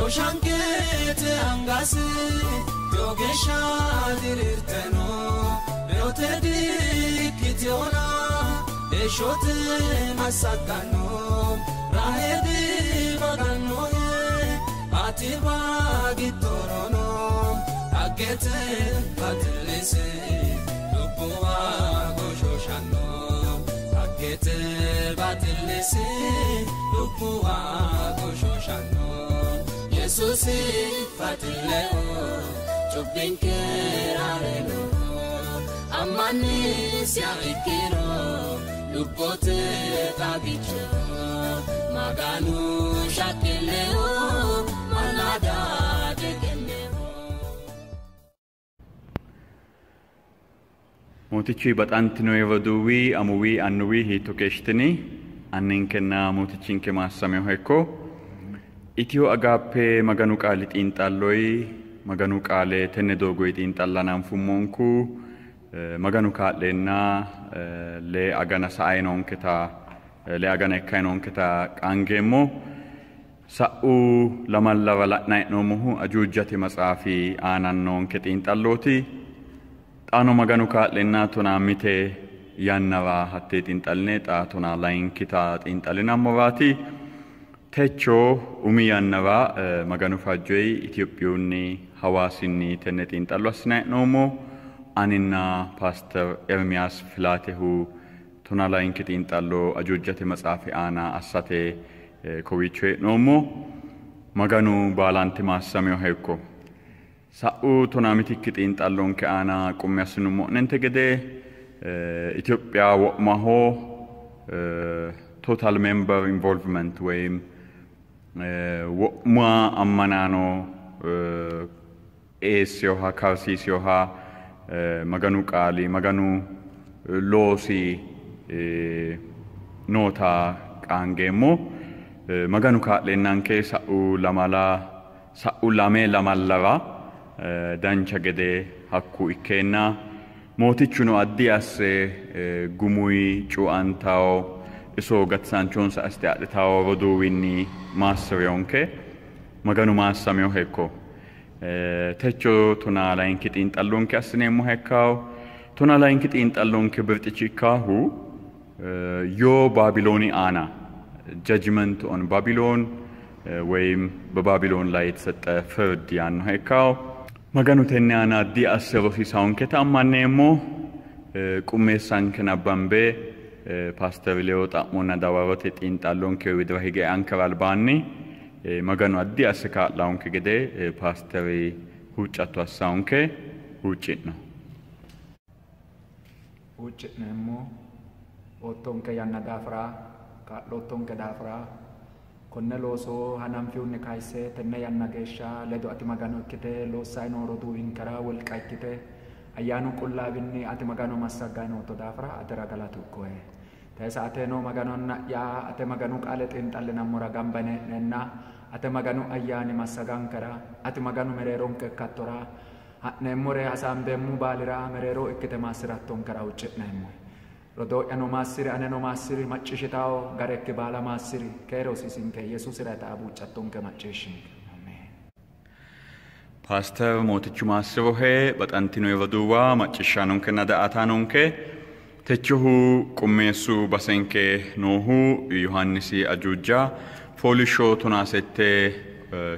Shooshaan keetti hangaasi yoogeeshaa diriirteenoo meelootee diikitti oolaa eeshootee masakkanoo raahee diimagannoo ati baagi toronoo aggeetee batilise lubbuu waago shooshaanoo aggeetee batilise lubbuu waago shooshaanoo. yesusi fatileo cubbiinkeerareno ammannis yaaikkiro lubbote xaagicho magaanu shakkileo malaadaa deegenneo. mootichi baxaanti nu evaduwii amuwii annuwii hiitu keeshtinii anniin kennaa mootichiin kemaassamee hoekoo. ኢትዮ አጋፔ መገኑ ቃል ጢንጣሎይ መገኑ ቃሌ ተነ ዶጎይ ጢንጣላናን ፉሞንኩ መገኑ ካሌና ለአገነ ሰአይኖን ክታ ለአገነ ካይኖን ክታ ቃንጌሞ ሰኡ ለመለበ ለናይኖሙሁ አጁጀቲ መጽሐፊ አናኖን ክጢንጣሎቲ ጣኖ መገኑ ካሌና ቱና ሚቴ ያነባ ሀቴ ጢንጣልኔ ጣ ቱና ላይን ክታ ጢንጣልናሞባቲ Techoo umii yaannabaa magaanuu faajjoe Itoophiyoonni hawaasinni tenne xiinxallu asinaa'inoomoo aninna paastar Ermiyaas Filaatehu tona laayinki xiinxalloo ajoojjate matsaafi aanaa assate kowiichoo he'noomoo magaanuu baalaanti maassameo heekko. Sa'uu tona mitikki xiinxalloon ke aanaa qumme nente gede ኢትዮጵያ ወቅማሆ total member involvement ወይም ሙ አመናኖ ኤስ ዮሃ ካብሲስ ዮሃ መገኑ ቃሊ መገኑ ሎሲ ኖታ ቃንጌሞ መገኑ ካሌናንኬ ሳኡ ለማላ ሳኡ ለሜ ለማለባ ደንቸ ገዴ ሀኩ ኢኬና ሞቲቹኑ አዲያሴ ጉሙይ ጩአንታው isoo gatsaanchoonsa asti adhitaa roduu winni maassir yonke maganu maassam yo hekko techo tuna layinki xiinxallonki assineemmo hekkawo tuna layinki xiinxallonki birxichi ikkaahu yoo ባቢሎኒ አና ጃጅመንት ኦን ባቢሎን ወይም በባቢሎን ላይ የተሰጠ ፍርድ ያን ነው ሄካው መገኑ ቴኒ አና ዲ አስሮ ሲሳውን ከታማኔ ሞ ቁሜሳን ከናባንቤ paastabilee xa'moon adaabaabate xiinxalloon kee widwa hige anka balbaanni maganu addi asi kaa'laonke gede paastawi huuccattu assaonke huucci'no huucci'neemmo oottonke yanna daafira kaa'loottonke daafira konne looso hananfihunni kayisse tenne yanna geeshsha ledo ati magano ikkite loossayi noo roduuwinkera wolqa ikkite ayyaanuu qullaa binnee ati magaanoo massaggaa noo todaafra ati ragalaa tokkoe teessa ate noo maganoon yaa ate maganuu qaala xinxalle namura gambane nenna ate maganu ayyaani massagaan kara ati maganu mereeroon kekkattora ha'neemmore hasaan beemmuu baaliraa mereeroo ikkite maassirattoon kara ucci'neemmo rodoo'yano maassiri aneno maassiri maccishitaao garekki baala maassiri keeroos isinke yesuusira ta'aa buuccattoonke macciishinke ፓስተር ሞትቹ ማስቦሄ በጠንቲኖ የበዱዋ መጭሻኖንኬ ና ዳአታኖንኬ ተችሁ ቁሜሱ በሰንኬ ኖሁ ዮሐንስ አጁጃ ፎሊሾ ቱናሴቴ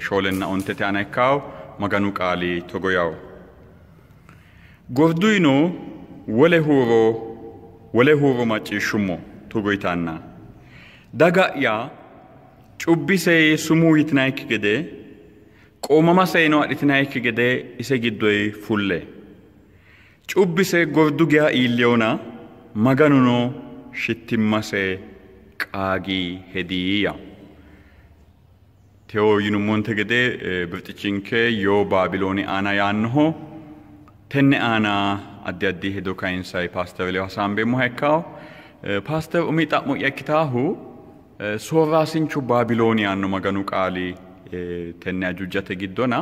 ሾለና ኦንቴቴ አነካው መገኑ ቃሊ ቶጎያው ጎርዱይኖ ወለ ሁሮ ወለ ሁሮ ማጭሹሞ ቶጎይታና ዳጋያ ጩቢሴ ስሙ ይትናይክ ገዴ Qoomama seenoo adhitinaayichi gedee isa giddoy fulle. Cubbise gordugiyaa iilliyoonaa maganunoo shittimmasee qaagii hediyiya. Teo yinummonte gedee birxichinke yoo baabilooni aanaa yaannoho tenne aanaa addi addi hedo kayinsay paaster leyo hasaambeemmo hekkaao paaster umii xa'mo yakkitaahu soorraasinchu baabilooni yaanno maganu qaali tenne ajujjate giddona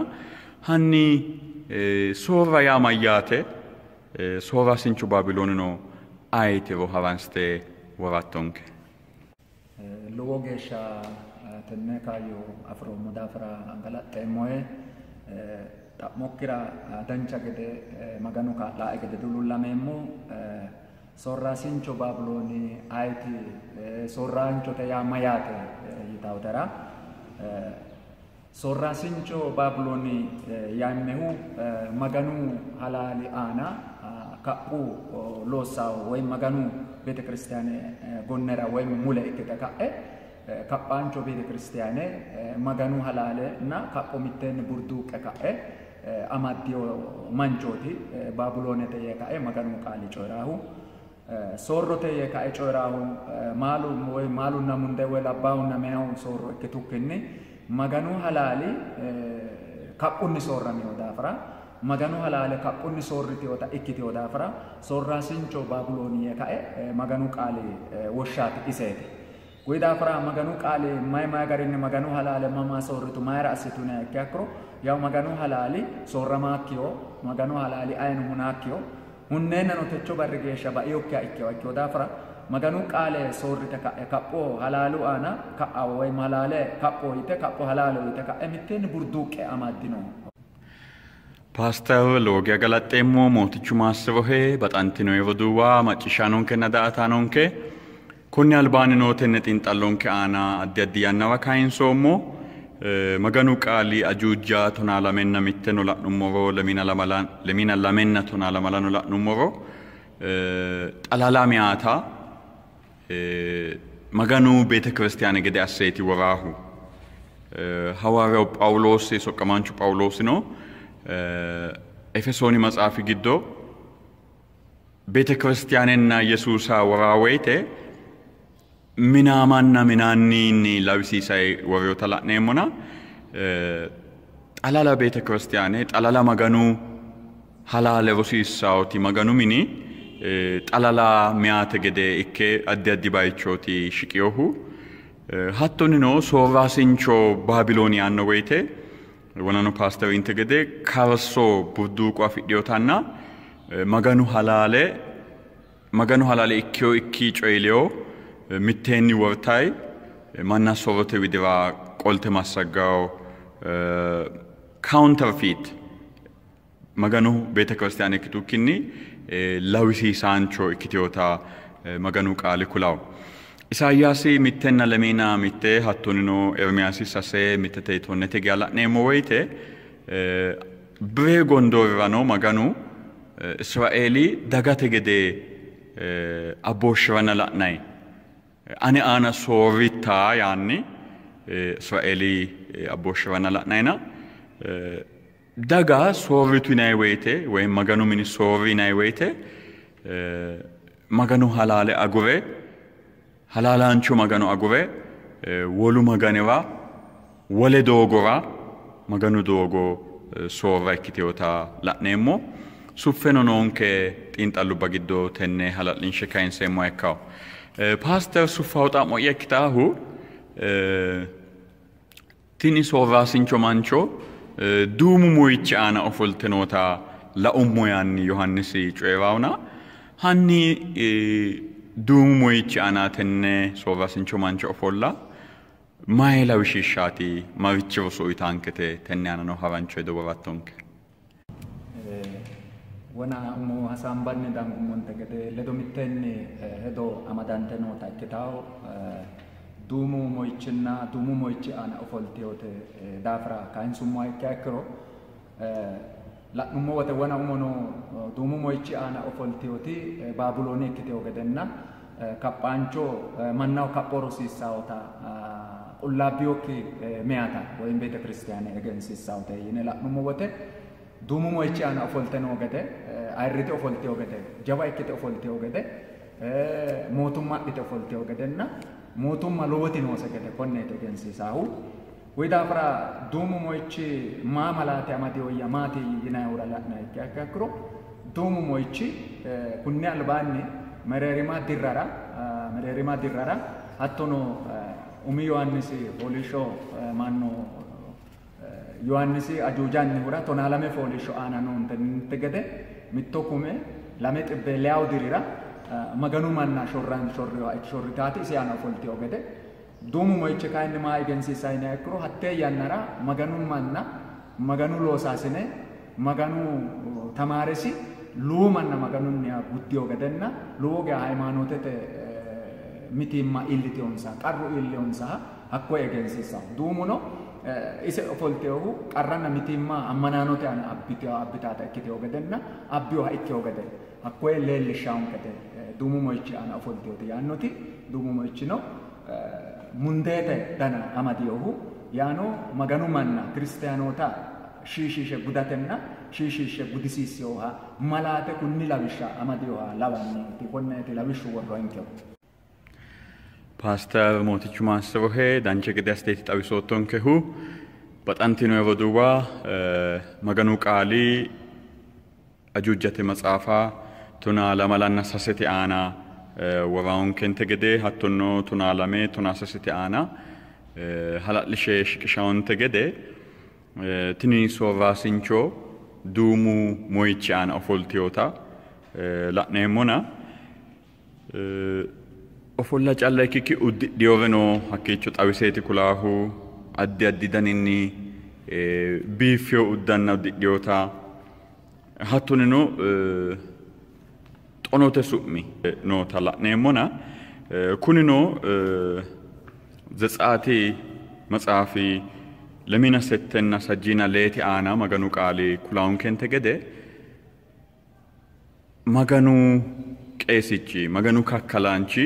hanni ya mayate yaa sinchu babilonino aite vo havanste worattonke lowo gesha tenne kaayyo afiroommo daafira galaxxeemmoe xa'mokkira dancha gede maganu kaa'laae gede dulullameemmo soorrasincho baabilooni ayiti soorraanchote yaa mayyaate yitaawutera ሶራሲንቾ ባብሎኒ ያሜሁ መገኑ ሀላሊ አና ከኡ ሎሳው ወይም መገኑ ቤተ ክርስቲያን ጎነራ ወይም ሙለ እትተካኤ ካጳንቾ ቤተ ክርስቲያን መገኑ ሀላለ እና ካቆ ሚተን ቡርዱ ቀካኤ አማዲዮ ማንቾቲ ባብሎን ተየካኤ መገኑ ቃል ጮራሁ ሶሮ የካኤ ጮራሁ ማሉ ወይ ማሉ ሙንደ ወይ ለባሁ ነሚያው ሶሮ እክቱክኒ maganuu halaalii kaqqunni soorrame yoo daafara maganuu halaale kaqqunni soorriti yoo ta'a ikkiti yoo daafara soorraa sinchoo baabulooniyee ka'e maganuu qaalee woshshaati iseeti. kuyi daafara maganuu qaalee maay maay garinni maganuu halaale mamaa soorritu maayira asitu na ekki akkiro yaw maganuu halaali soorramaakkiyoo maganuu halaali ayinu hunaakkiyoo hunneenna nutecho barri geeshsha ba'iyokkiya ikkiyoo ikkiyoo daafara መገኑ ቃሌ ሶርተ ከቆ ሀላሉ አና ከአ ወይም ሀላለ ከቆ ይተ ከቆ ሀላሎ ይተ ከአ ምቴን ቡርዱቄ አማድ ነው ፓስተር ሎግ ያገላጤሞ ሞትቹም አስበሄ በጣንቲ ነው የወዱዋ ማጭሻኖን ከና ዳአታኖን ከ ኮኒ አልባን ኖቴን ጢንጣሎን ከ አና አዲ አዲ ያናዋ ካይንሶ ሞ መገኑ ቃሊ አጁጃ ቶና ለሜና ሚቴ ኖ ላኑሞሮ ለሚና ለሜና ቶና ለመላ ኖ ላኑሞሮ ጠላላ ሚያታ መገኑ ቤተ ክርስቲያን እንግዲህ አሴቲ ወራሁ ሐዋርያው ጳውሎስ የሶቀማንቹ ጳውሎስ ነው ኤፌሶኒ መጽሐፍ ግዶ ቤተ ክርስቲያንና ኢየሱሳ ወራወይቴ ምናማና ምናኒን ለብሲሳይ ወሪዮተ ላኔሞና ጠላላ ቤተ ክርስቲያኔ ጠላላ መገኑ ሀላለ ሮሲሳዎቲ መገኑ ሚኒ xalalaa miyaata gede ikke addi addi bayichooti shiqiyohu hattonino soorraasincho baabilooniyaan no woyite wonano paastariinte gede karasso burduuqo afidhiyotanna maganu halaale maganu halaale ikkiyo ikkii coyiliyo mitteenni wortay manna soorrote widira qolte massaggawo ካውንተርፊት መገኑ ቤተ ክርስቲያን ክቱኪኒ lawisi lawisiisaancho ikkitiyoota maganuu qaali kulaawu. Isaayyaasi mittenna lameenaa mitte hattonino Ermiyaasis asee mitte ta'e tonnete gaa la'neemmo woyite biree gondorrano maganu Israa'eeli dagate gede abbooshirana la'nayi. Ani aana soorrittaa yaanni Israa'eeli abbooshirana la'nayina daga soorritinay weyte way maganu min soorrinay weyte e, maganu halaale agure halaalancu maganu agure e, wolu maganira wole doogora maganu doogo e, soorra ikkitewota la'neemmo suffeno noonke xinxalluba giddo tenne halallinshe kayinseemmo ekkaw paster suffawoxa moƴekkitaahu tini soorrasincho mancho duumumu ichi aana of oltinootaa la'ummo yaanni yohannis cuewaawna hanni duumumu ichi aanaa tenne soorasincho mancha of olla maayila wishiishaati marichi osoo itaankite tenne aananoo harancho dogorattonke ወና ሞ ሀሳምባን ዳንጉሞን ተገደ ለዶሚተን ሄዶ አማዳንተ ነው ታክታው duumuu mo'ichinnaa duumuu mo'ichi ana ofolteewote daafira kaa'insummaa itti akkiroo la'nummoo wate wana umonoo duumuu mo'ichi ana ofolteewoti baabuloonii ikkiteewo gedenna kaphaanchoo mannaw kaphoo rosiissaawota qullaabbiyokki meyata ወይም ቤተ ክርስቲያን ኤገንሲሳውተ ይነ ላኑሞ ወተ ዱሙሞ ይቻን ኦፎልተን ወገደ አይሪቴ ኦፎልቴ ወገደ ጀባ ይክቴ ኦፎልቴ ወገደ ሞቱማ ዲቴ ኦፎልቴ ወገደና mootummaa lootinoo sagale qonna egegensiisaahu widafra duumumoichi maa malaate amate oyya maate yinaa uralana ikke akkakkiro duumumoichi eh, kunne albaanni mereerimaa dirrara eh, mereerimaa dirrara hattono eh, umi yohannisi fooliishsho maanno yohannisi ajuujaannihura tonaa lame fooliishsho aana noonte gede mitto kume lame xibbe leyawu dirira maganumaan shorraan shorri taate si aana folte ogede duumu moyicha kaan nama egensiisaa hin akkiro hattee yaannara maganummaan na maganu loosaasine maganu tamaaresi luumanna maganunni guddiyoo gadanna luwoga haymaanootete mitimma illitiyoonsaa qarru illiyoonsaa akkoo egensiisaa duumuno ise ofolteehu qarranna mitimmaa ammanaanote ana abbitaata ikkitee ogadanna abbiyo ha ikke ogadan akkoo leellishaa hunqatee duumuma ichi ana of olteeti yaannuti duumuma ichi no mundeete dana amadiyohu yaano maganumanna kiristaanota shiishiishe gudatenna shiishiishe gudisiisiyoha malaate kunni lawishsha amadiyoha lawanneeti konneeti lawishshu worro hinkehu ፓስተር ሞቲቹ ማንስሮሄ ዳንቸ ግዲ አስተያየት ጠቢሶቶንከሁ በጣንቲኖ የበዱባ መገኑ ቃሊ አጁጀቴ መጽሐፋ Tunaa lamalanna sasete aanaa eh, waraawunkente gede hattonno tunaalame tunaa sasete aana eh, hala'lishee shiqishaawunte gede eh, tinii soorraasinchoo duumuu moyichi aana ofoltiyoota la'neemmona ofolla calla ikkikki uddidhiyorenoo hakkiicho xawiseeti kulaahuu addi addi daninni biiffiyo uddanna uddidhiyoota hattonino xonote su'mi noota la'neemmona kunino zetsaati matsaafi lemina settenna sajjiina leeti aana maganu qaali kulaawunkente gede maganu qeesichi maganu kakkalaanchi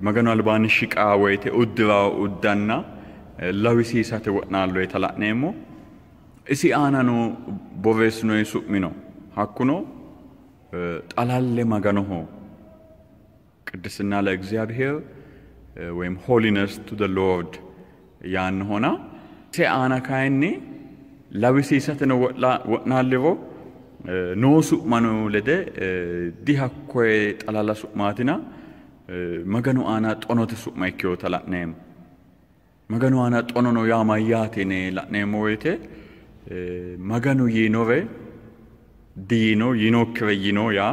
maganu albaani shiqaa woyite uddiraa uddanna lawisiisate wo'naallo wo'naalloyta la'neemmo isi aanano borreessinoyi su'mino hakkuno ጣላሌ ማጋኖሆ ቅድስና ለእግዚአብሔር ወይም ሆሊነስ ቱ ደ ሎርድ ያን ሆና ሴአና ካይኔ ላብሲሰትን ወናሌሮ ኖ ሱዕማኑ ለደ ዲሃኮዬ ጠላላ ሱዕማትና መገኑ አና ጦኖት ሱዕማ ይኪዮ ተላዕነም መገኑ አና ጦኖ ነው ያ ማያቴኔ ላዕነሞ ወይቴ መገኑ ይኖሬ diinoo yinookke yiinoo yaa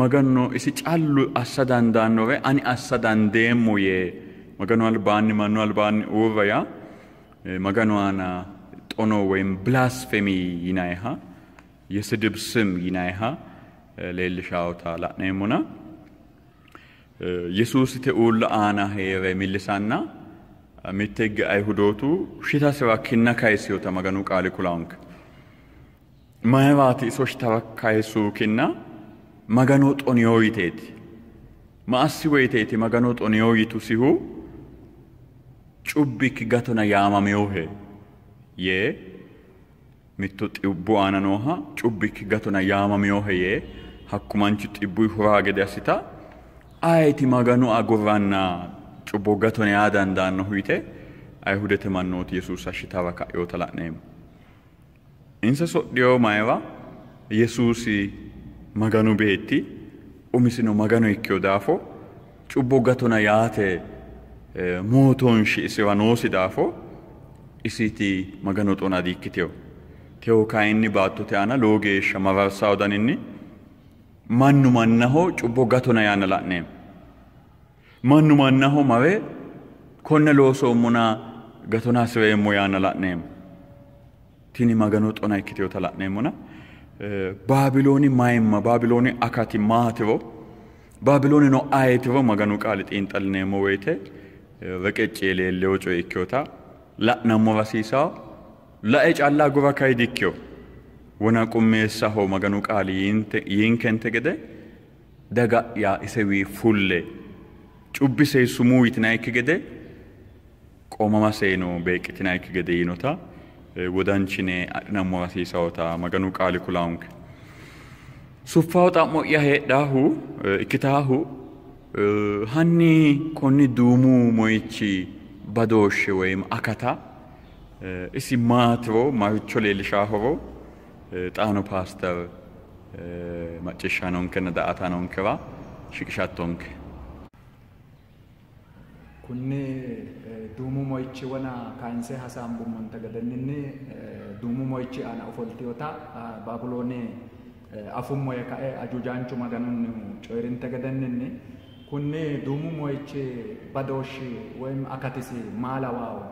magannoo isi callu assa dandaannore ani assa dandeemmo yee maganu albaanni mannu albaanni uurra yaa maganu aana ጦኖ ወይም ብላስፌሚ ይናይሃ የስድብ ስም ይናይሃ ሌልሻውታ ላኔሙና የሱስቴ ኡላ አና ሄሬ ሚልሳና ሚቴገ አይሁዶቱ ሽታ ስራ ኪና ካይሲዮታ መገኑ ቃል ኩላውንክ መህባቲ ሶች ተበካይ ሱኪና መገኖ ጦንዮይቴቲ ማአሲ ወይቴቲ መገኖ ጦንዮይቱ ሲሁ ጩቢክ ገቶነ ያማሜውሄ ዬ mittu xibbu aana nooha cubbikki gatona yaamameyohe yee hakkumanchu xibbuyi huraa gede assita ayiti maganu agurranna cubbo gatona yaa dandaannohu yite ayihudete mannooti yesuusa shitawa ka'eyoota la'neemmo insa sodhiyomayiwa yesuusi maganu beetti umisino magano ikkeyo daafo cubbo gatona yaate mootonshi isiwa noosi daafo isiiti magano xona di ikkiteyo tewo kayinni baattote aana lowo geeshsha mabarsawo daninni mannu mannaho cubbo gatona yaanna la'neemo mannu mannaho mawe konne loosommona gatona hasireemmo yaanna la'neemo tini maganoo xonaa ikkitee tala'neemona baabilooni maayimma baabilooni akaati maativo baabilooni no aayetivo qaali xiinxalneemo woyite reqeccee leellee wocoo ikkiyoota la'nammo rasiisaa la'e caallaa gora kaydikkiyo wona qummeessa hoo qaali yiinkente gede daga yaa fulle cubbisee sumuu yitinaa gede qomama seenoo beeqqitinaa gede yinota ወዳንችኔ ነሞሲ ሰውታ መገኑ ቃል ኩላውንክ ሱፋው ጣሞ ያሄዳሁ እክታሁ ሀኒ ኮኒ ዱሙ ሞይቺ በዶሽ ወይም አከታ እሲ ማትቦ ማቾ ሌልሻ ሆቦ ጣኑ ፓስተር ማጨሻ ነውንከ ነዳአታ ነውንከባ ሽቅሻቶንክ kunni duumu mo'ichi wana kaansee hasaambummonte gedenninni duumu duumuu aana ana ofoltiyota baabulooni afun ka'e ajujaanchuma maganunnihu coyi'rinte gedenninni kunni duumu moyichi badooshshi woy akatisi maala waawu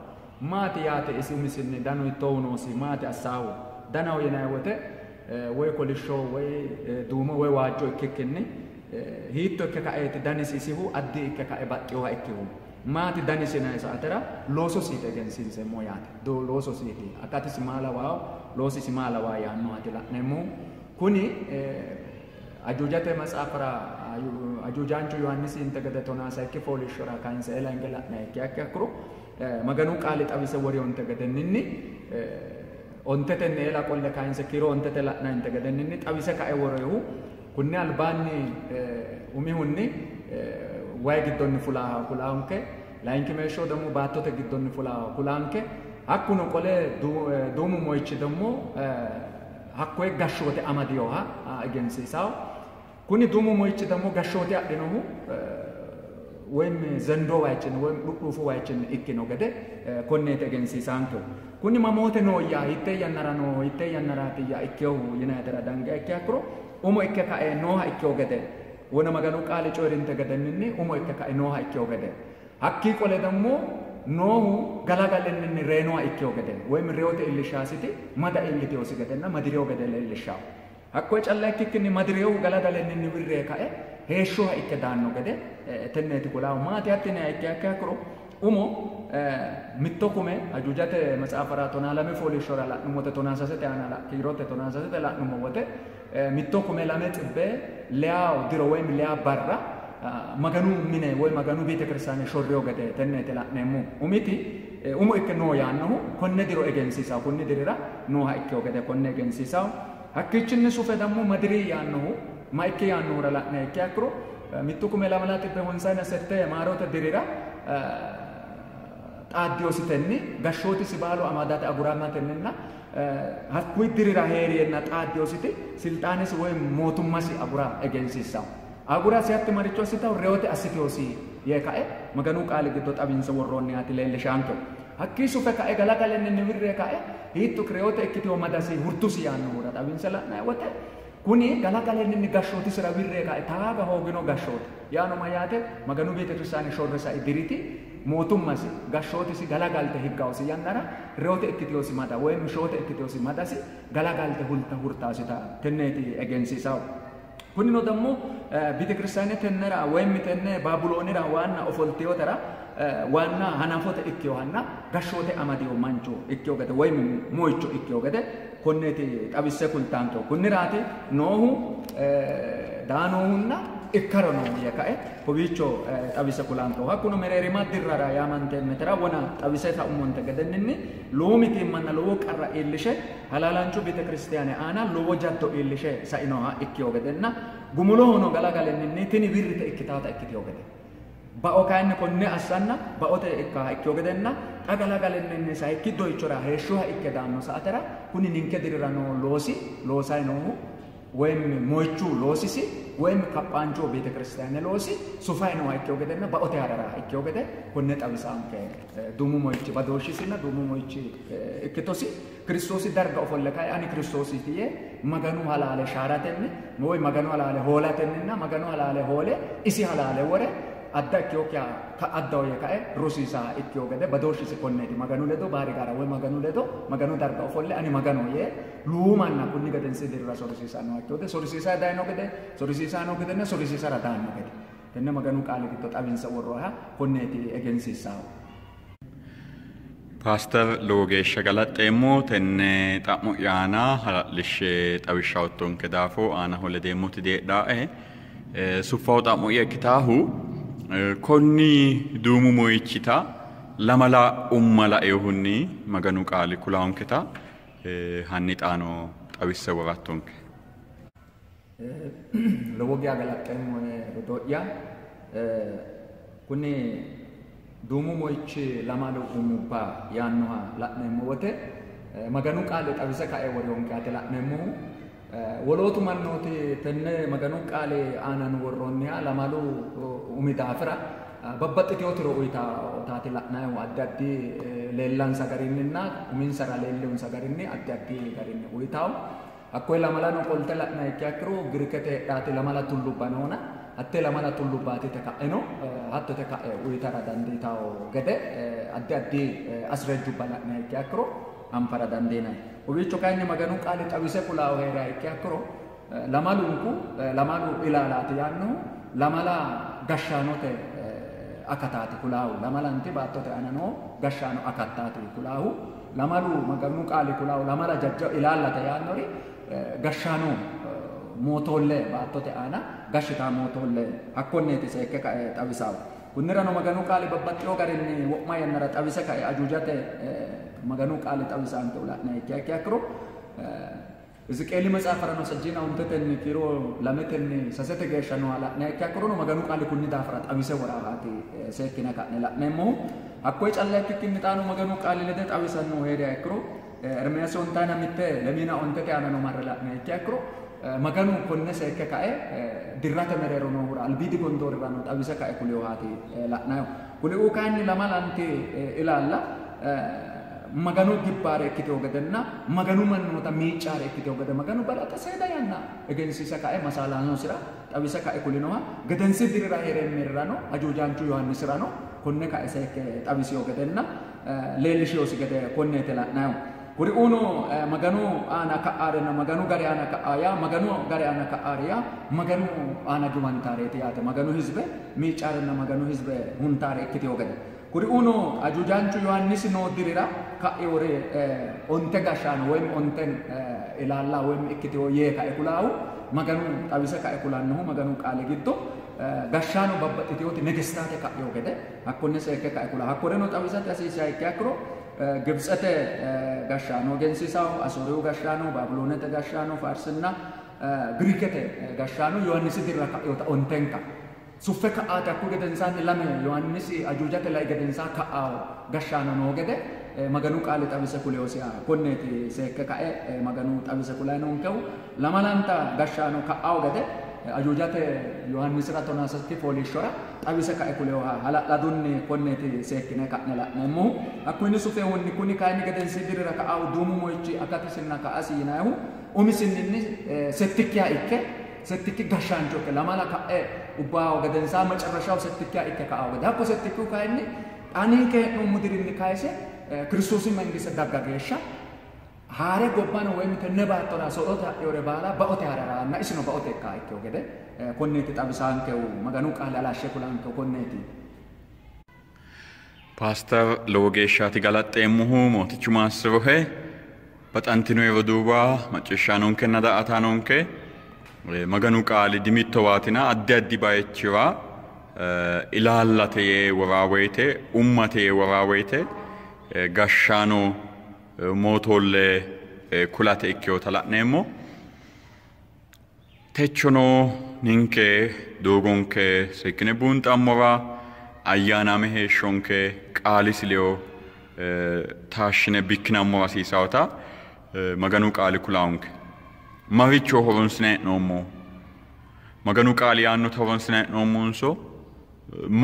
maati yaate isi isiumisinni danu ittoowunuusi maati assaawu danawu yinayi wote eh, woy kolishsho woy eh, duumo woy waajjo ikkikkinni eh, hiitto ikke ka'eeti danis isihu addi ikke ka'e baxxiyoha ikkihu maati dan isin isaatira looso siite egensiinseemmo yaate looso siiti akkati isi maa lawaa loosi isi maa lawaa yaanno ati la'neemmohu kuni ajuujate matsaafira ajuujaanchu yohannisi inte gede tonaasa ikki foolishshora kaanseela hinge la'niha ikki akki akkuru maganu qaali xawise wori onte gedenninni ontetenni eela qolle kaayinse kiiro ontete la'na inte gedenninni xawise ka'e woroyhu kunni albaanni umihunni ዋይ ግዶን ፉላ ኩላንከ ላይንክ ሜሾ ደሞ ባቶተ ግዶን ፉላ ኩላንከ አኩኖ ቆለ ዶሙ ሞይች ደሞ አኮ ጋሾቴ አማዲዮሃ አገንሲሳው ኩኒ ዶሙ ሞይች ደሞ ጋሾቴ አደነሁ ወይም ዘንዶ ዋይችን ወይም ዱቁፉ ዋይችን እክ ነው ገደ ኮኔት አገንሲ ሳንቶ ኩኒ ማሞቴ ነው ያ ይቴ ያናራ ነው ይቴ ያናራ ትያ እክዮ ይናደራ ዳንጋ እክያክሮ ኦሞ እክካ ኖሃ እክዮ ገደ wona maganuu qaala coo hin tagadamne umo itti ka'e nooha itti ogade hakkii qole dammo noohu galagalenni reenuwa itti ogade woyim reewota illishaasiti mada illiti osi gadenna madiree ogadele illishaa hakkoo callaa ikkikkinni madireewu galagalenni wirree ka'e heeshshoha ikke daanno gede tenneeti kulaawu maati hattine ikke akkaakiro umo mitto kume ajujate maxaafara tonaa lame fooliishshora la'nummote tonaa sasete aana kiirote tonaa sasete la'nummo wote mitoo kumee lame xibbee liyaa diro woyim liyaa barra maganuu mine woy maganuu biite kiristaane shorriyoo gade tenneete la'neemmu umiti umu ikke noo yaannahu konne diro egensiisaa kunni dirira nooha ikkeo gede konne egensiisaa hakkichinni sufe dammo madirii yaannahu ma ikke yaannuhura la'ne ikke akkiro mittu kume lamala xibbe honsaana sette maaroota dirira ጣዲዮስተኒ ጋሾቲስ ባሎ አማዳት አጉራማተንና ሀኩ ድሪራ ሄሪየና ጣዲዮስቲ ስልጣንስ ወይም ሞቱማሲ አጉራ ኤጌንሲሳ አጉራ ሲያት መርቾ ሲታው ሬወቴ አስቴዎሲ የካኤ መገኑ ቃል ግዶ ጠቢንሰ ወሮኒ አቲ ሌለ ሻንቶ ሀኪ ሱፈ ካኤ ገላገለን ንብሬ ካኤ ሂቱ ክሬወቴ እክቲዮ መዳሲ ሁርቱስ ያኑ ወራ ጠቢንሰ ላና ወቴ ኩኒ ገላገለን ንጋሾቲ ስራ ብሬ ካኤ ታጋ ሆግኖ ጋሾት ያኖ ማያቴ መገኑ ቤተክርስቲያን ሾርሳ ኢድሪቲ mootummas gashshootis galagalte higgawusi yannara reyote ikkiteyosimmada woyim mishoota ikkiteyosimmadaasi galagalte hulta hurtaasita tenneeti egensiisawo kunino dammo ቤተክርስቲያን ተነራ ወይም ተነ ባቡሎንራ ዋና ኦፎልቴዮተራ ዋና ሀናፎተ ikkewhanna gashshoote amadiyo mancho ikkeyo gede woyim moicho ikkeyo gede konneeti xawisse kultaankeyo kunniraati noohu daanoohunna ikkaranoo guyya ka'e hubichoo xabisa eh, kulanto hakkuno mereeri maddirrara yaa mantee metera wona xabise ta'umonte gedenninni lowo mitiin manna lowo qarra iillishe halaalanchu bite kiristiyaane aana lowo jatto iillishe sa'inoha ikkiyo gedenna gumulohono galagalenninni tini wirrite ikkitaata ikkitiyo gede ba'o kayinni konne assanna ba'ote ikkaha ikkiyo gedenna xa galagalenninni saykki doyichora heeshshoha ikke daanno sa'atera kuni ninke dirira noo loosi loosayi noohu ወይም ሞቹ ሎሲሲ ወይም ከጳንቾ ቤተ ክርስቲያን ሎሲ ሱፋይ ነው አይኬው ገደ ገደና ባኦቴ አራራ አይኬው ገደ ሆነ ጠብሳም ከ ዱሙ ሞይቺ ባዶሺሲና ዱሙ ሞይቺ እክቶሲ ክርስቶስ ደርጋ ኦፈለካ አኒ ክርስቶስ ትዬ መገኑ ሀላለ ሻራተን ወይ መገኑ ሀላለ ሆላተንና መገኑ ሀላለ ሆለ እሲ ሀላለ ወረ አዳ ኪዮኪያ ከአዳውየካኤ ሩሲሳ ኢትዮገደ በዶሽስ ኮኔድ መገኑ ለዶ ባህሪ ጋራ ወይ መገኑ ለዶ መገኑ ዳርጋ ኦፎለ አኒ መገኑ የ ሉማና ኩኒ ገደን ሲድራ ሶሪሲሳ ነው አቸው ደ ሶሪሲሳ ዳይ ነው ገደ ሶሪሲሳ ነው ገደ ነ ሶሪሲሳ ራ ዳን ነው ገደ ደነ መገኑ ቃል ግቶ ጣቢን ሰወሮ ያ ኮኔቲ ኤጀንሲሳ ፓስተር ሎጌሸ ገለጤ ሞ ተነ ጣሞ ያና ሀላልሽ ጠብሻውቶን ከዳፎ አና ሆለዴሞት ዴዳኤ ሱፋው ጣሞ የክታሁ konni duumu moyichita lamala ummala eehunni maganu qaali kulaanketa hanni xaano xawisse worattonke lowo giya galaxxeemmone dodo'ya kuni duumu moyichi lamalu ummubba yaannoha la'neemmo wote maganu qaali xawise kae worionke ate la'neemmohu ወሎቱማ ኖቲ ተነ መገኑ ቃሌ አናን ወሮኒያ ለማሉ ኡሚዳፍራ በበጥቴው ትሮ ኡይታ ታቲ ላናዩ አዳዲ ሌላን ሰገሪንና ኡሚን ሰራ ሌሌውን ሰገሪን አዳዲ ገሪን ኡይታው አኮይ ለማላ ነው ቆልተ ላና ይካክሩ ግርከቴ ዳቲ ለማላ ቱሉባን ሆና አቴ ለማላ ቱሉባቲ ተካኤ ነው አቶ ተካኤ ኡይታ ዳንዲታው ገደ አዳዲ አስረጁባ ላና ይካክሩ anfara dandeenayi hubicho kayinni maganu qaali xawise kulaa'u heeraa ikke akkiro lama luunku lamaanuu ilaalaati yaannu lamala gashshaanote akataati kulaa'u lamalanti baattote ananoo gashshaano akattaati kulaa'u lamalu maganu qaali kulaa'u lamala jajja ilaallate yaannori gashshaano mootoollee baattote aana gashitaa mootoollee hakkonneeti seekke ka'e xawisaawu Kunnirano maganu qaalii babbaxxoo garinni wo'maa yannara xawisa ka'e ajuujate maganuu qaalii xawisa ante ulaanaa ekki ekki akkiro Hizqiyeelii matsaafa rano sajjiina hundatenni kiiroo lametenni sasete geeshshano la'nee ekki akkiro maganu qaalii kunni daafira xawise waraabaati seekkina ka'ne la'nee immoo akkoo callee akka kinni xaanu maganuu qaalii lede xawisannu heeriyaa akkiro Ermeesoo hin taane mitte lamiina ontete aanano marre la'nee ekki akkiro maganu konnessa ekka ka'e dirrate mereero noohura albiidi gondoo irrano xawise ka'e kuleyohaati la'nayo kule'uu kayinni lama lante ilaalla maganu gibbaare ikkitewo gedenna maganu mannoota miicaare ikkitewo gede maganu balata seeda yanna egensiisa ka'e masaalaanosira xawise ka'e kulinoha gedensi dirira heereemmerrano ajuujaanchu yohannisirano konne ka'e seekke xawiseyo gedenna leellishiyosi gede konneete la'nayo kuri uno Kuri'uunu maganuu aana ka'aarena maganuu garee aana ka'aayaa maganuu garee aana ka'aariyaa maganuu aana duman taareeti yaate maganu hizbe mi chare na maganu hizbe huntaare ikkite ogade kuri'uunu ajujaanchu yohannis no dirira ka ka'e eh, onte gashaan woyim onten ilaallaa woyim ikkite yee ka'e kulaawu ka xawise maganu kulannohu maganuu qaale giddo gashshaano babbaxxiteyooti negestaate ka'e ogede hakkonne seekke ka'e kulaa hakkoreno xawisate hasiisaa ikke akkiro ግብፀተ ጋሻ ነው ገንሲሳው፣ አሶሪው ጋሻ ነው፣ ባብሎነተ ጋሻ ነው፣ ፋርስና ግሪከተ ጋሻ ነው። ዮሐንስ ድረካ ኦንተንካ ሱፈ ከአተ ኩ ገደንሳን ለመ ዮሐንስ አጆጃተ ላይ ገደንሳ ከአው ጋሻ ነው ነው ገደ maganu qaale xabisa kule osea konneeti seekke ka'e ነው xabisa ለማላንታ ጋሻ ነው ka'aw ገደ ajojate foli shora ajajate yohannisira tonaasatti fooliishshora xawise kae kuleoha hala'ladunni konneeti seekkine ka'ne la'neemmohu hakku inni sufee ni kuni kayinni gedensiidirira ka'ahu duumu moyichi akkati sinna umi yinayihu ni setikya ikke setikki gashan settikki gashshaancho ikke lamala ka'e ubbaho gedensaa mecerreshaho setikya ikke ka au ka'ahu gede hakko settikkihu kayinni aninke mudirin ni kayise kiristoosi mengise dagga geeshsha haaree gobbaan wayimite ne baattora so'ota dhiyore baala ba'ote hararaanna isino ba'ote ekkaa ikkeo gede konneeti xabisaan keu maganuu qaala alaashee kulaan keu konneeti. ፓስተር ለወጌሻ ትጋላጤሙሁ ሞቲቹማ ስሩሄ በጣንቲኑ የበዱባ መጨሻ ኖንኬ እና ዳአታ ኖንኬ መገኑ ቃል ድሚቶ ዋቲና አዲ አዲ ባየችራ ኢላላተዬ ወራወይቴ ኡማተዬ ወራወይቴ ጋሻኖ mootollee eh, kulate ikkeyoota la'neemmo. Techono ninke doogonke seekkine buunxammora ayyaanaame heeshshonke qaalisi leyo eh, taashshine bikkinammora hasiisaawota eh, maganuu qaali kulaawonke maricho horonsine hee'noommo maganuu qaali yaannota horonsine hee'noommonso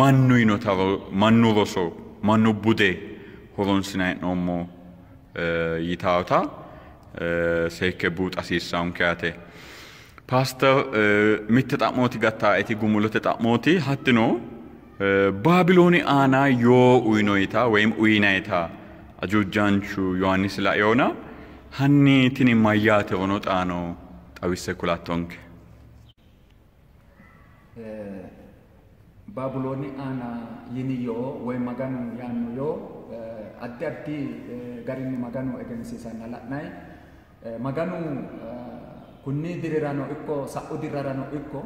mannu yinota mannu roso mannu bude horonsine hee'noommo ይታውታ ሴከ ቡጥ አሲሳውን ከያቴ ፓስተ ምት ጣሞቲ ጋታ እቲ ጉሙሎ ተጣሞቲ ሀትኖ ባቢሎኒ አና ዮ ኡይኖ ወይም ኡይና አጆጃንቹ ዮሐንስ ላ ሀኒ ትን ማያት ሆኖ ጣኖ ጠዊሰ ኩላቶንክ ባቢሎኒ አና ይንዮ ወይም መጋን ያኑ addi addi garinni maganu egensiisanna la'nayi maganu kunni dirirano ikko sa'u dirrarano ikko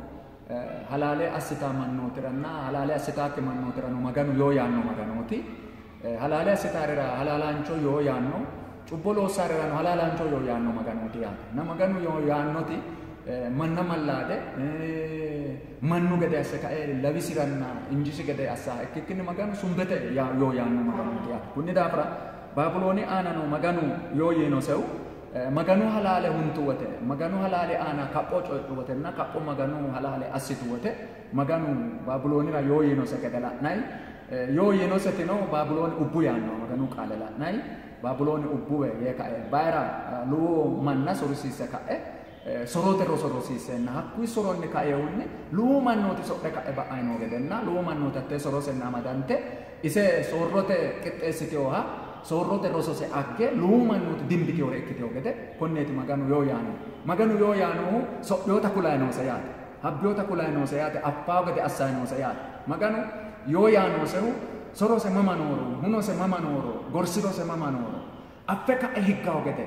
halaale assitaa mannootiranna halaale assitaakki mannootirano maganu yoo yaanno maganooti halaale assitaarira halaalaancho yoo yaanno cubbo loossaarirano halaalaancho yoo yaanno maganooti yaate na maganu yoo yaannoti manna mallaade mannu gede asse ka'e labisiranna injisi gede assa ikkikkinni maganu sumbete yoo yaanno maganuuti ya kunni da babuloni ana no maganu yo yoo sew maganu halale huntu wote maganu halale halaale aana kapho coydhu wotenna kapho maganu halale asitu wote maganu babuloni ra yo baabuloonira yoo yiinose gede la'nayi yoo yiinosetino baabulooni ubbu yaanno maganu qaale la'nayi baabulooni ubbuwe yee ka'e bayira lu manna se sorisiise ka'e soroote roso rosiisenna hakkuyi soronni kaehunni lowo mannooti sodhe kae ba'ayi noo gedenna lowo mannooti hattee sorosenna amadante ise soorrote qixxeessiteyoha soorrote rosose agge lowo mannooti dimbiteyore ikkiteyo gede konneeti maganu yoo yaanohu maganu yoo yaanohu so'yoota kulayi noose yaate habbeyoota kulayi noose yaate affawo gede assayi noose yaate maganu yoo yaanoosehu sorose mama nooro hunose mama nooro gorsirose mama nooro affe ka'e higgawo gede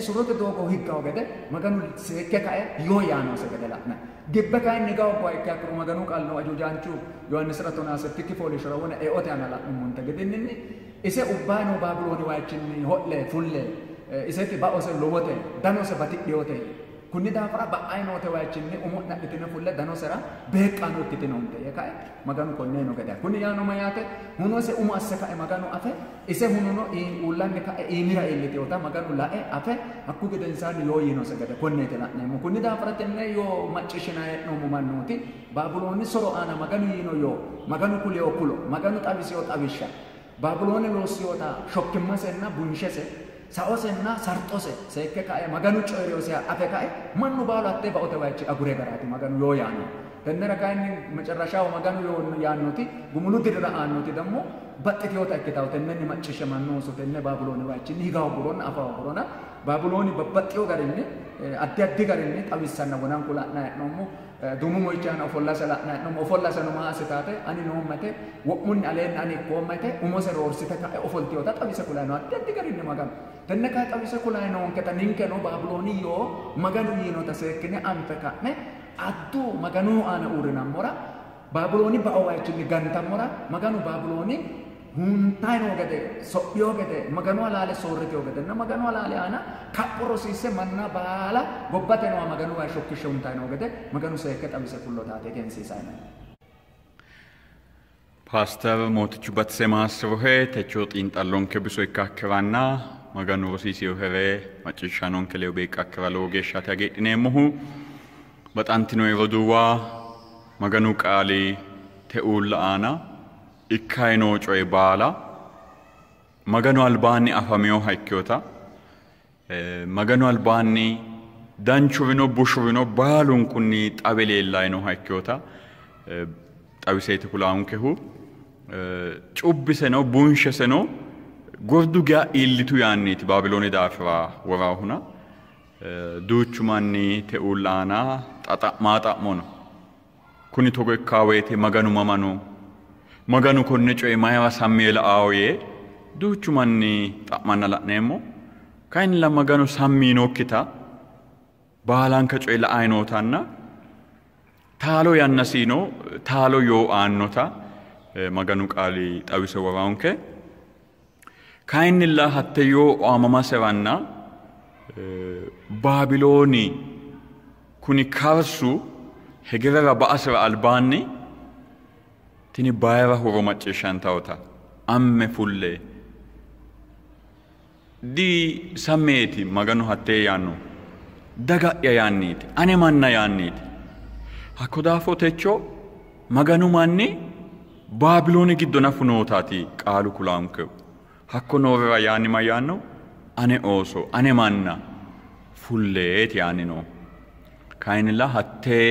surota tokko hiikkaa ogate maganu seekke ka'e yoo yaanoo sagale laafna gibbe ka'e nigaa obbaa ikke akkuma maganuu qaalnoo ajuujaanchuu yohannis ratonaa sattikki foolii shorawwana ee'ote ana laafnu munta gidinninni ise ubbaanoo baabilooni waa ichinni hodle fulle isetti ba'ose lowote danose batidhiyote kunni daafira ba'aayinoo ta'e wajjinni umuun dhadhitine fulle danoo sera beeqaanoo ittitine hunde yeka'e maganu konneeno gada kunni yaanoo mayaate huno ise umu asse ka'e maganu afe ise hununo uullanni ka'e iimira iilliteyota maganu la'e afe hakku gedensaanni yoo yiinose gede konneeti la'neemmo kunni daafira tenne yoo maccishina hee'noommo mannooti baabiloonni soro aana maganu yiino yoo maganu kuleyo kulo maganu xawiseyo xawishsha baabiloone loossiyoota shokkimmasenna bunshese ሳኦሴና ሳርጦሴ ሰይከ ካኤ መገኑ ጮሪዮሲያ አፌ ካኤ መኑ ባሉ አቴ በኦተ አጉሬ ገራቲ መገኑ ዮ ያኑ ተነረ ካይኒ መጨረሻው መገኑ ዮ ያኑቲ ጉሙሉ ድራ አኑቲ ደግሞ በጥትዮታ እክታው ተነኒ መጭሸ መኑ ሶ ተነ ባብሎን ባይቺ ኒጋው ብሎን አፋው ብሎና ባብሎን በበጥዮ ገረኒ አዲ አዲ ገረኒ ጠዊሰነ ወናን ኩላና ያኖሙ dumu moichaan ofolla sala na'num ofolla sanumaa asi taate ani noommate wo'munni aleen ani koommate umose roorsite ka'e ofoltiyoota xabisa kulaanoo addi addi garinni maganu Tenne kai tawise kulai non kata ninke no Babiloni yo maganu yino ta sekkine ampe ka me addu maganu ana urina mora Babiloni ba'o aychini ganta mora maganu Babiloni huntaino gede sophiyo gede maganu alaale soorritiyo gedenna maganu alaale ana kaphoro siise manna baala gobbatenoa maganu waa shokkishe huntaino gede maganu seekke xabise fullo taate kensiisaino ፓስተር ሞትቹ ሞትቹበት ሴማስሮሄ ተቾ ጢንጣሎን ከብሶ ይካከባና magano ሲሲው ህቤ ማጭሻኖን ከሌው ቤቅ አከባለ ወጌሻት ያጌጥኔ ሙሁ በጣንቲ ነው የወዱዋ መገኑ ቃሊ ተኡል አና ኢካይኖ ጮይ ባላ መገኑ አልባኒ አፈሚዮ ሃይኪዮታ መገኑ አልባኒ ዳንቹ ቢኖ ቡሹ ቢኖ ባሉን ቁኒ ጣቤሌላይ ነው ሃይኪዮታ ጣቢሴት ሁላውን ከሁ ጩብሰ ነው ቡንሸሰ ነው Gofdu gaa illitu yaanneeti Baabiloon daafira waraa huna duuchumanni te'uulaanaa maaxa'mono kuni tokko ikkaawete maganu mamano maganu konne coye mayra sammeela aawoyee duuchumanni xa'manna la'neemmo kainila maganu sammiinokkita baalanka coye la'ay nootanna taalo yannasiino taalo yoo aannota maganu qaali xawise waraanke ካይንላ ሀተዮ ኦማማ ሰባና ባቢሎኒ ኩኒ ካበሱ ሄገረራ በአሰበ አልባኒ ትኒ ባየራ ሁሮ መጨሻን ታወታ አመ ፉሌ ዲ ሰሜቲ መገኑ ሀቴ ያኑ ደጋያ ያኒት አኔ ማና ያኒት አኮዳፎ ቴቾ መገኑ ማኒ ባቢሎኒ ግዶ ነፍኖታቲ ቃሉ ኩላምክብ hakko nooweva yaanni mayyaanno ane ooso ane manna fulleeti yaanni no kayinnilla hattee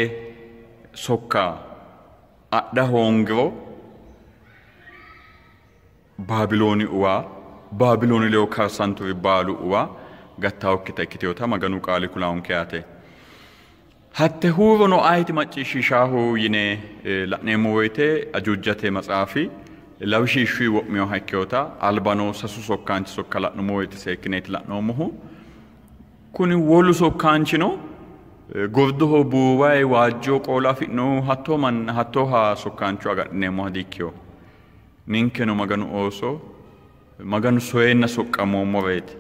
sokka adha hoongiro baabilooni uwa baabilooni leyo karsanturi baalu uwaa gattaokkita ikkitewota maganu qaali kulaonke yaate hatte huurono ayiti macciishshishaahu yine eh, la'neemmo woyite ajujjate matsaafi lawishiishuyi wo'miyoha ikkewota albano sasu sokkaanchi sokka la'numo woyite seekkineeti la'noommohu kuni wolu sokkaanchino govdoho buuwayi waajjo qoola afi'nohu hatto manna hattoha sokkaancho agadhineemmoha dikkiyo ninkeno maganu ooso maganu soyeenna soqqamoommoreeti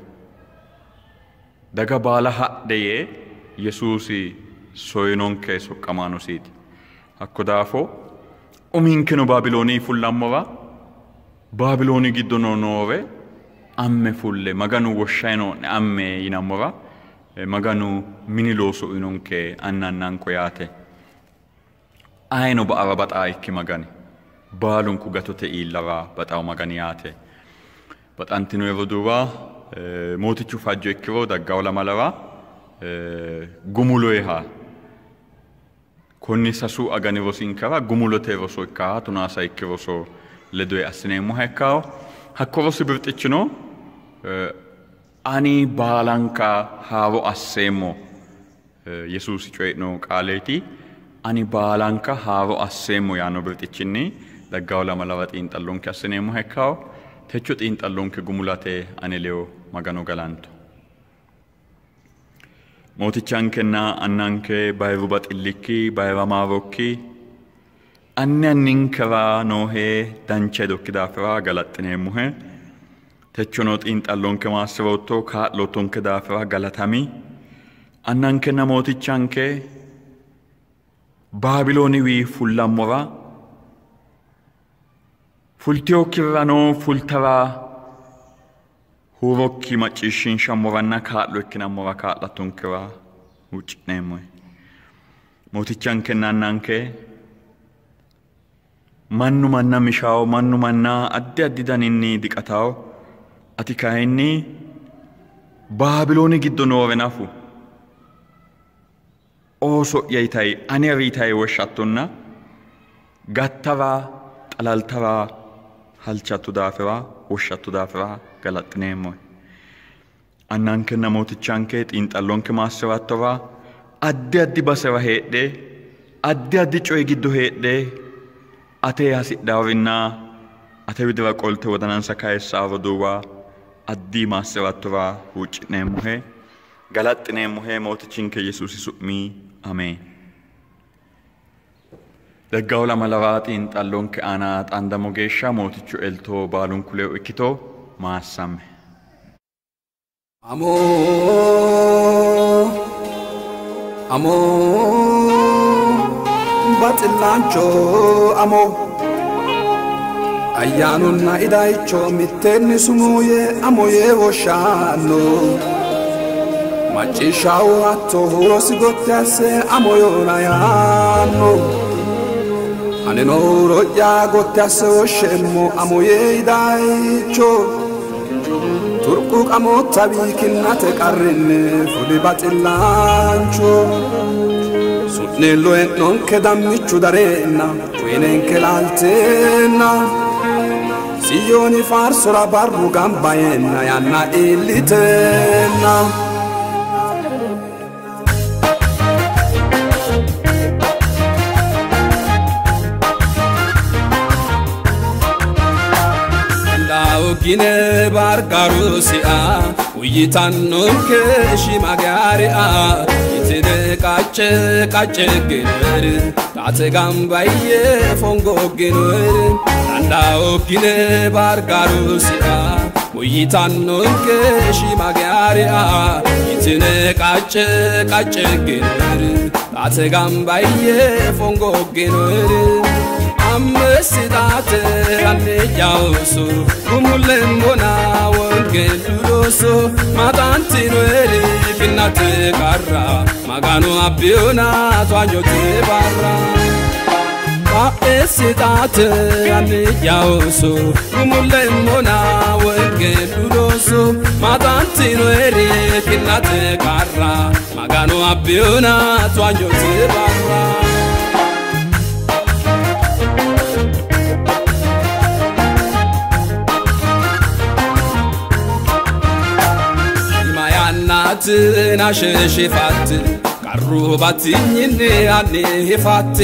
daga baala hadhe yee yesuusi soyinonke soqqamaanosiiti hakko daafo uminkeno baabilooni fullammowa Baabilooni giddo noonowe amme fulle maganu woshshayi noo'ne amme yinammora maganu mini looso uyinonke annannanko yaate ayino ba'ara baxaa ikki magani baalunku gatote iillara baxawo magani yaate baxantino heroduwa mootichu fajjo ikkiro daggawo lamalara gumuloyiha konni sasu agani rosinkara gumulote roso ikkaha tunaasa ikki roso le assineemmoo hekkaawo hakkoo si birxichinoo ani baalankaa haavo asseemmoo yesuus coyi'noo qaaleetii ani baalanka haavo asseemmoo yaannoo birxichinni dhaggaawo lama laba xiinxalloonki assineemmoo hekkaawo techo xiinxalloonki gumulatee ani le'oo maganoo galaanto. mootichaan kennaa annaankee baay'ee ruba xillikki baay'ee ramaarokki. anni anninkewa noo hee dancha edokki daafira galaxxineemmo he techo noo xiinxallonke maassirootto kaa'lottonke daafira galatami annankenna mootichanke baabiloniwi fullammora fultiyokkirra noo fultara huurokki macciishshinshammoranna kaa'lo ikkinammora kaa'lattonkera huucci'neemmo mootichankenna annankee mannumanna mishaawo mannumannaa addi addi daninni diqataawo ati kahinni baabilooni giddo noowenafu ooso'yaytayi aneriitayi woshshattonna gattaraa xalaltaraa halchattu daafiraa woshshattu daafiraa galaxxineemmoe annankenna mootichanke xiinxallonke maassirattoraa addi addi basera heedhe addi addi coyi giddo heedhe Atee hasidhaawinnaa atewi dira qolte wodanansa keessaa roduuwaa addii maassiraatturaa huucci'neemmuhee galaxxineemmuhee mootichinke yesuusi su'mii ameen. Leggaa'u lama labaaxiin xallonke aanaa xaandamo geeshsha mootichu eltoo baalunkulee'u ikkitoo maassame. Amoo amoo. baxxillaanchoo amoo ayyaanonna idaayichoo mitteenni sumuuyee amoyee woshshaannoo macciishshaawo hatto huurosi gotti assee amoyoona yaanno anino huuro'yaa gotti asse woshsheemmo amoyee idaayichoo turqu qamoota wiikinnate qarrinne fuli baxillaancho Nellue non che dammi dammicu darenna, qui nenche l'altenna. Sioni farso la barru gambaenna, yanna illitenna. ዳውጊነ ባርጋሩሲአ ውይታኖን ከሺ ማጋሪአ ቃጭቅ አጭግንር ቃጽጋምባዬ ፎንጎግንር አንዳኦግን ባርጋሩሲያ ሙይታኖንክ ሺማግያሪያ ይትን ቃጭቅ አጭግንር ቃጽጋምባዬ ፎንጎግንር አምስታት አንያውሱ ጉሙለሞና ወንጌሉሎሶ ማጣንቲኖሪ na tekara makano abiona tswanyo tsebara ba esitate ane yaoso umulemona wenge duroso matantino eri kinatekara makano abiona tswanyo tsebara ሀብትን አሸሽ ፋት ቀሩ ባትኝን አኔ ሄፋት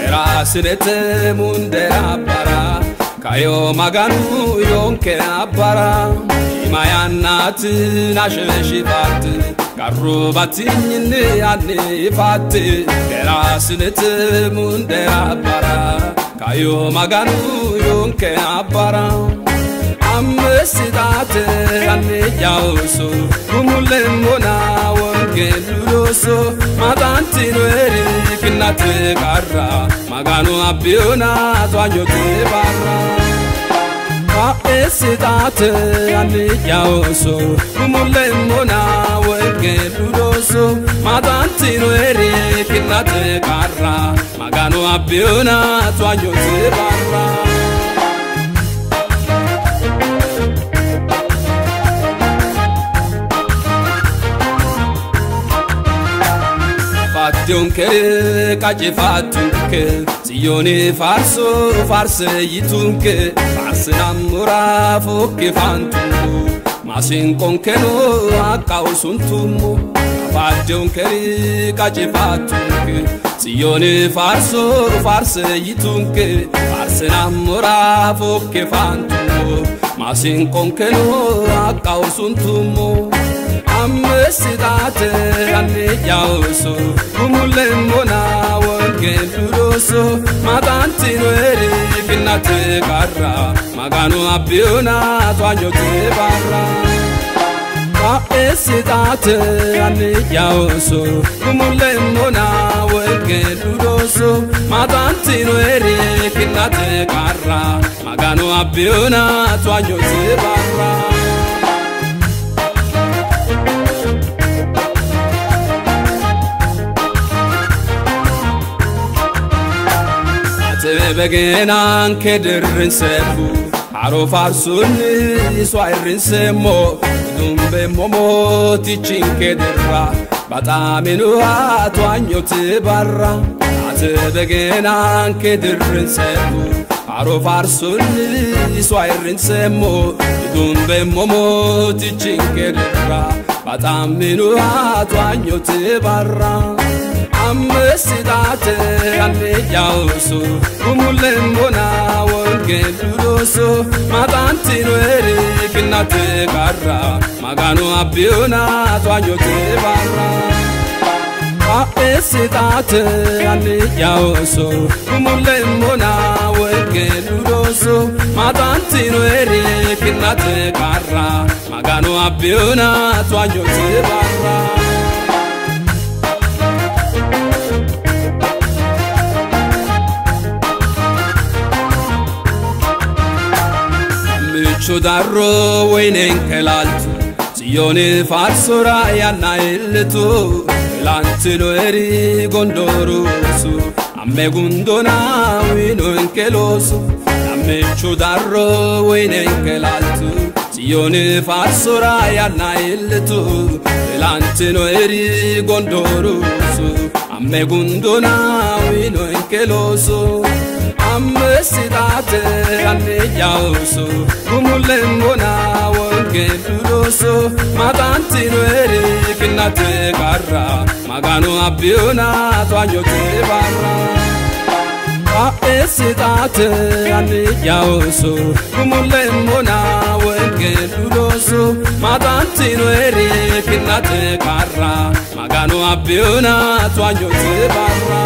የራስነተሙ እንደራ አባራ ካዮ ማጋኑ ዮንከ አባራ ማያናትን አሸሽ ፋት ቀሩ ባትኝን አኔ ፋት የራስነተሙ እንደራ አባራ ካዮ ማጋኑ ዮንከ አባራ amesitate anejaoso kumulemona wongeluloso matantinoere kinatekara magano abiona twanyotebara amesitate anejaoso kumulemona wongeluloso matantinoere kinatekara magano abiona twanyotebara ዶንከ ቃጭፋቱንከ ጽዮን ፋርሶ ፋርሰይቱንከ ፋርስናሙራ ፎክ ማሲንቆንከኖ አቃውሱንቱሙ አፋዶንከሪ ቃጭፋቱንክ ጽዮን ፋርሶ ፋርሰይቱንክ ፋርስናሙራ ፎክ ማሲንቆንከኖ አቃውሱንቱሙ amesikate anejauso umulemona wongeluloso makantinoere kinatekara makanu abiona twanyokebara amesikate anejauso umulemona wongeluloso makantinoere kinatekara makanu abiona twanyokebara سبقنان كدر نسبو عروف عرسون يسوعر نسمو دم بموموت يجين كدرا بطامنو هاتوانيو تبرا سبقنان كدر نسبو عروف عرسون يسوعر نسمو دم بموموت يجين كدرا بطامنو هاتوانيو تبرا አምስት ጣት ያለያውሱ ጉሙለን ቦና ወንጌል ዱዶሱ ማጣንቲን ወሪ ክናት ቀራ ማጋኑ አቢዮና ቷኞት ባራ አምስት ጣት ያለያውሱ ጉሙለን ቦና ወንጌል ዱዶሱ ማጣንቲን ወሪ ክናት ቀራ ማጋኑ አቢዮና ቷኞት ባራ ዳሮ ወይኔን ከላልቱ ጽዮን ፋርሶራ ያናይልቱ ላንቲ ኖሪ ጎንዶሩ ሱ አሜ ጉንዶና ዊኖን ከሎሱ አሜቹ ዳሮ ወይኔን ከላልቱ ጽዮን ፋርሶራ ያናይልቱ ላንቲ ኖሪ ጎንዶሩ ሱ አሜ ጉንዶና ዊኖን ከሎሱ amesitate anejauso umulengona wongeluloso matantinoeri kinatekarra magano abiona twanyokebarra aesitate anejauso umulengona wongeluloso matantinoeri kinatekarra magano abiona twanyokebarra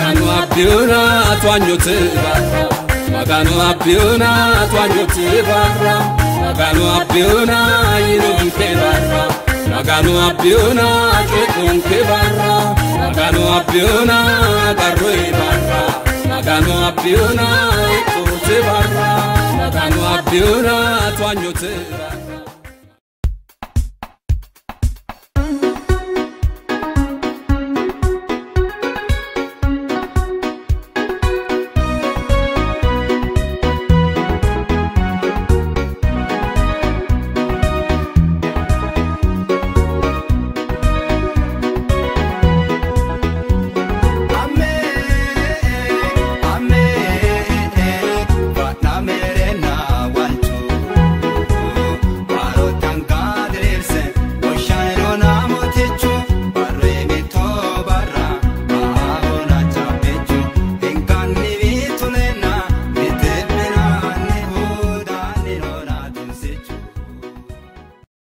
Maganu abbiuna atwanyuti barra Maganu abbiuna atwanyuti barra Maganu abbiuna yinunke barra Maganu abbiuna atwekunke barra Maganu abbiuna garrui barra Maganu abbiuna ikuti barra magano abbiuna atwanyuti barra